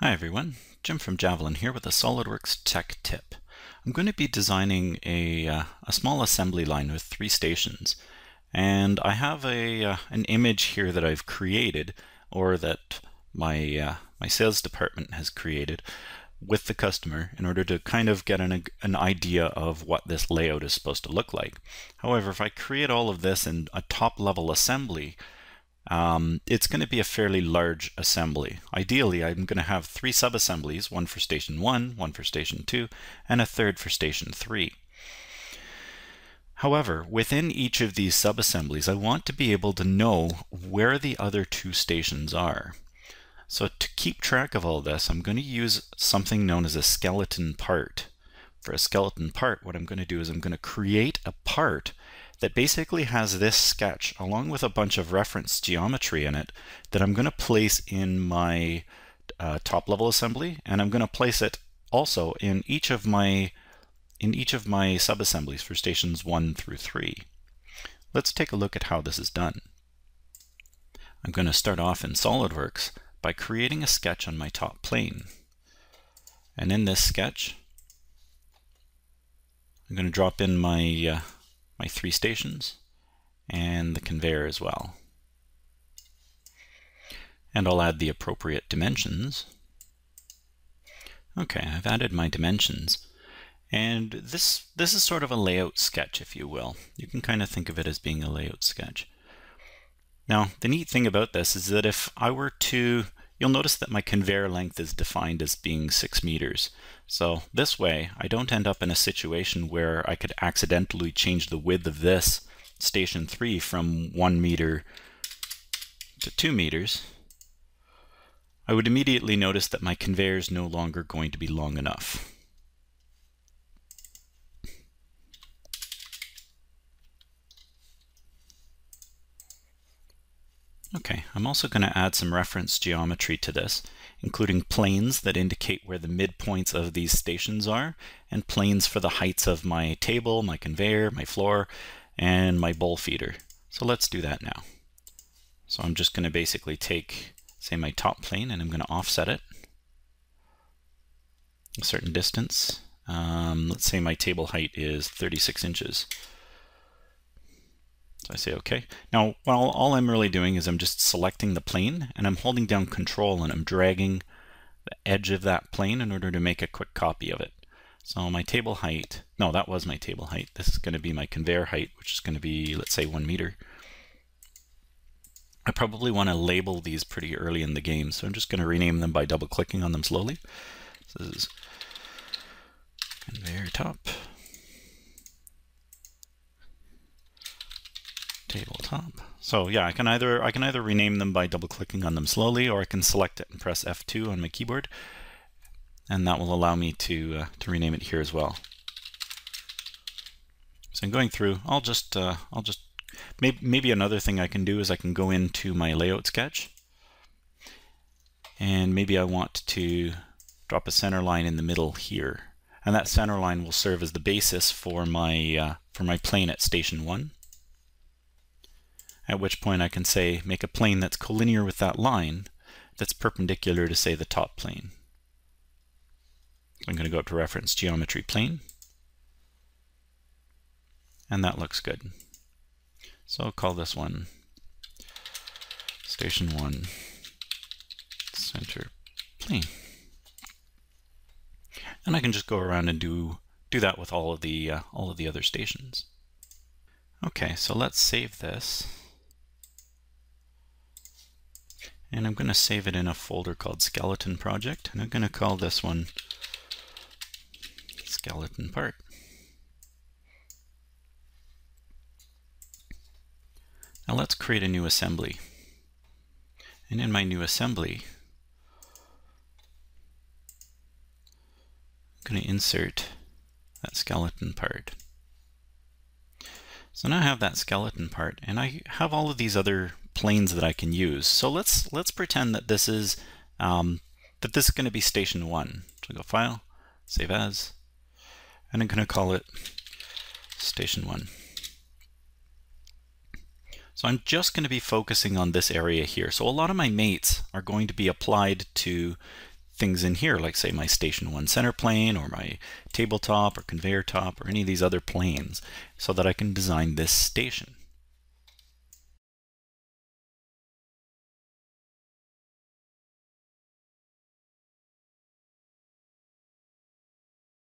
Hi everyone, Jim from Javelin here with a SOLIDWORKS tech tip. I'm going to be designing a, uh, a small assembly line with three stations and I have a uh, an image here that I've created or that my uh, my sales department has created with the customer in order to kind of get an, an idea of what this layout is supposed to look like. However, if I create all of this in a top level assembly, um, it's going to be a fairly large assembly. Ideally, I'm going to have three sub-assemblies, one for station 1, one for station 2, and a third for station 3. However, within each of these sub-assemblies, I want to be able to know where the other two stations are. So to keep track of all this, I'm going to use something known as a skeleton part. For a skeleton part, what I'm going to do is I'm going to create a part that basically has this sketch along with a bunch of reference geometry in it that I'm going to place in my uh, top level assembly and I'm going to place it also in each of my in each of my sub-assemblies for stations 1 through 3. Let's take a look at how this is done. I'm going to start off in SOLIDWORKS by creating a sketch on my top plane. And in this sketch, I'm going to drop in my uh, my three stations and the conveyor as well. And I'll add the appropriate dimensions. Okay, I've added my dimensions. And this, this is sort of a layout sketch, if you will. You can kind of think of it as being a layout sketch. Now, the neat thing about this is that if I were to, you'll notice that my conveyor length is defined as being six meters. So this way, I don't end up in a situation where I could accidentally change the width of this station 3 from 1 meter to 2 meters. I would immediately notice that my conveyor is no longer going to be long enough. Okay, I'm also going to add some reference geometry to this, including planes that indicate where the midpoints of these stations are, and planes for the heights of my table, my conveyor, my floor, and my bowl feeder. So let's do that now. So I'm just going to basically take, say, my top plane, and I'm going to offset it a certain distance. Um, let's say my table height is 36 inches. So I say OK. Now, well, all I'm really doing is I'm just selecting the plane and I'm holding down control and I'm dragging the edge of that plane in order to make a quick copy of it. So my table height, no, that was my table height. This is going to be my conveyor height, which is going to be, let's say, one meter. I probably want to label these pretty early in the game, so I'm just going to rename them by double clicking on them slowly. So this is conveyor top. Tabletop. So yeah, I can either I can either rename them by double clicking on them slowly, or I can select it and press F2 on my keyboard, and that will allow me to uh, to rename it here as well. So I'm going through. I'll just uh, I'll just maybe maybe another thing I can do is I can go into my layout sketch, and maybe I want to drop a center line in the middle here, and that center line will serve as the basis for my uh, for my plane at station one at which point I can say make a plane that's collinear with that line that's perpendicular to say the top plane. I'm going to go up to reference geometry plane and that looks good. So I'll call this one station 1 center plane. And I can just go around and do do that with all of the uh, all of the other stations. Okay, so let's save this. And I'm going to save it in a folder called skeleton project and I'm going to call this one skeleton part. Now let's create a new assembly. And in my new assembly, I'm going to insert that skeleton part. So now I have that skeleton part and I have all of these other planes that I can use. So let's let's pretend that this is um, that this is going to be station one. So go File, Save As, and I'm going to call it Station One. So I'm just going to be focusing on this area here. So a lot of my mates are going to be applied to things in here, like say my station one center plane or my tabletop or conveyor top or any of these other planes so that I can design this station.